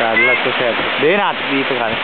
Carla, tú sabes. Ven a ti, tú sabes.